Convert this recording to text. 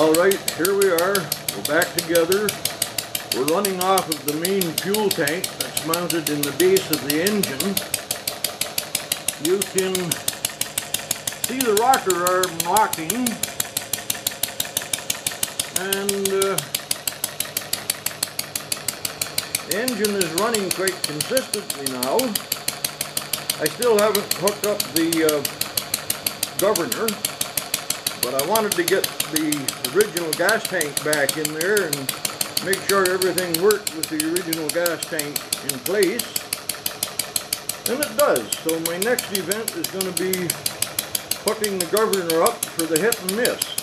Alright, here we are. We're back together. We're running off of the main fuel tank that's mounted in the base of the engine. You can see the rocker arm locking. And uh, the engine is running quite consistently now. I still haven't hooked up the uh, governor but I wanted to get the original gas tank back in there and make sure everything worked with the original gas tank in place. And it does. So my next event is going to be hooking the governor up for the hit and miss.